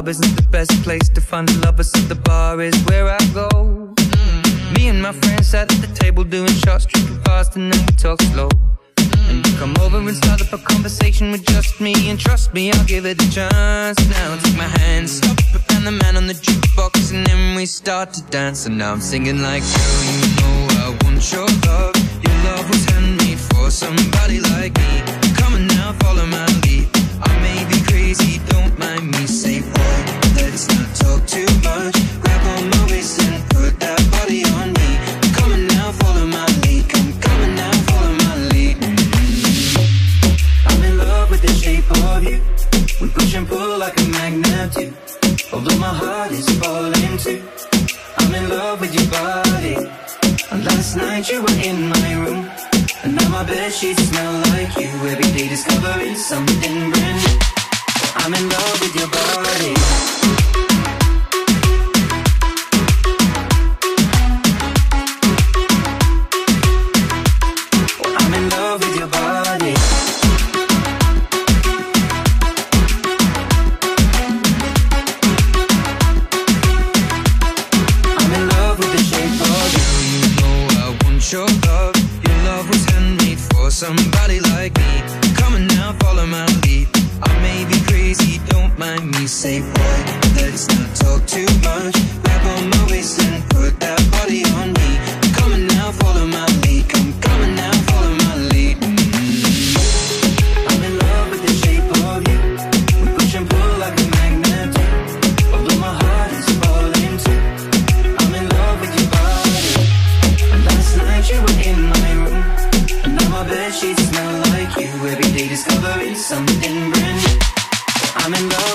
club isn't the best place to find a lover, so the bar is where I go. Mm. Me and my friends sat at the table doing shots, drinking fast, and then we talk slow. And you come over and start up a conversation with just me And trust me, I'll give it a chance Now take my hand, stop Van the Man on the jukebox And then we start to dance And now I'm singing like Girl, you know I want your love Your love was handmade for somebody like me Come Grab on my waist and put that body on me. Come on now, follow my lead. Come on now, follow my lead. I'm in love with the shape of you. We push and pull like a magnet do. Although my heart is falling too. I'm in love with your body. And last night you were in my room. And now my bed sheets smell like you. Every day discovering something somebody like me. Come on now, follow my lead. I may be crazy, don't mind me. Say what? Let's not talk too much. Every day discovering something brand new. I'm in love.